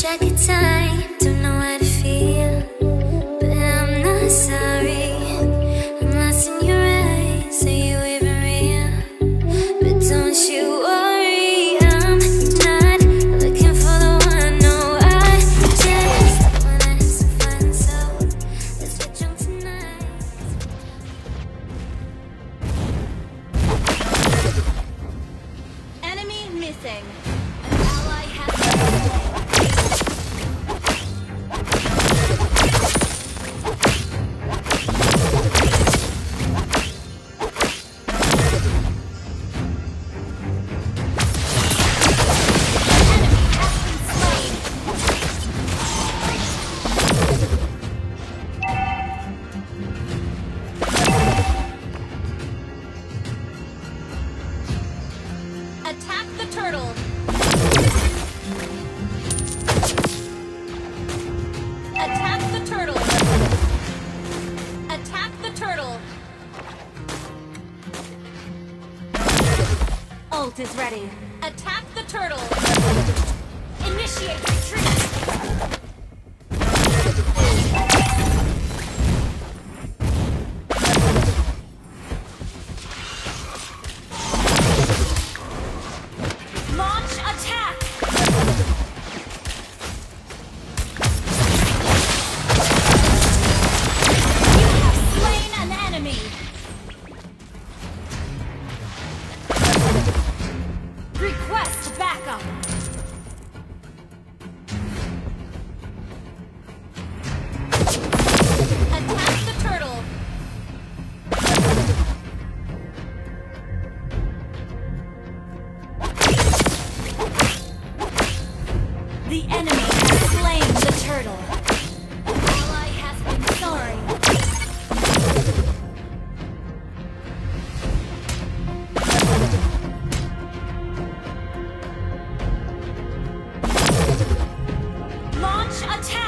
check your time, don't know how to feel. But I'm not sorry, I'm lost in your eyes. Are you even real? But don't you worry, I'm not looking for the one. No, I just wanna have some fun, so let's get drunk tonight. Enemy missing. Attack!